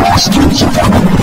Monster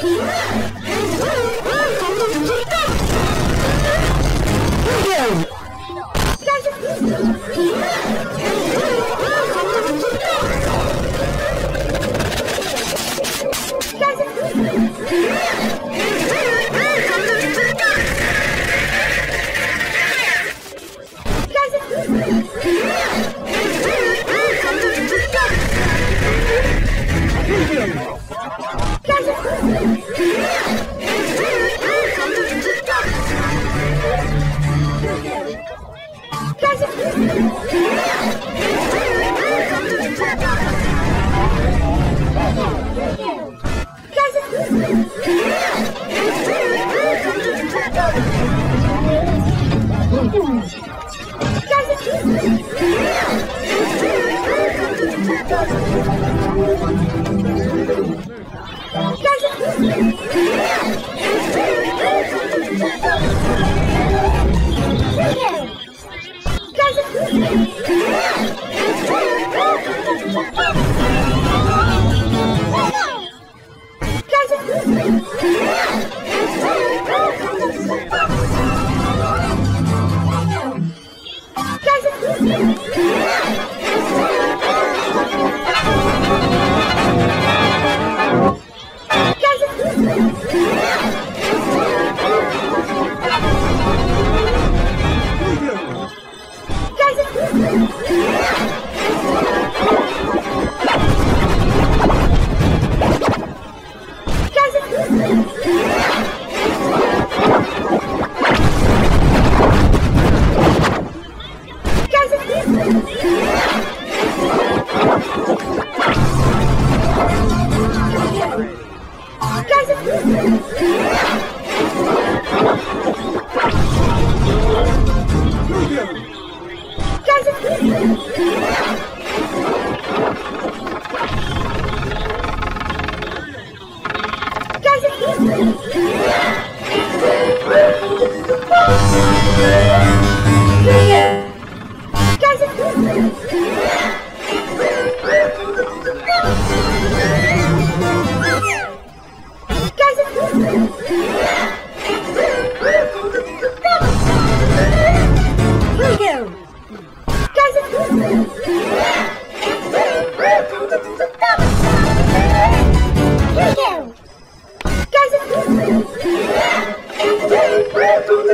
Yeah! Yeah.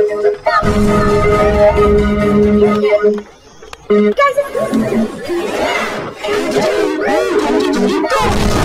大风车吱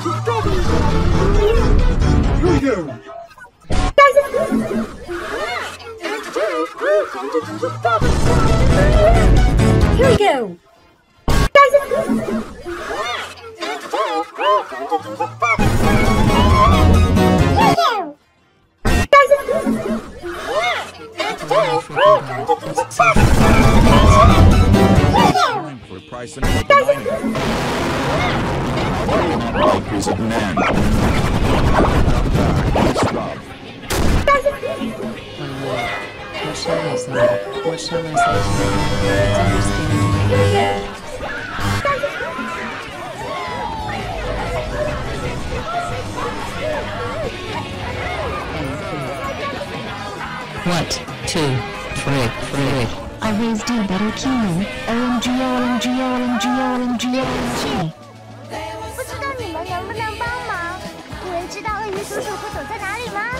to double. Here we go. men. What? Two. Three. Three. I raised you better key. OMG, OMG, OMG, OMG, OMG. 叔叔会躲在哪里吗？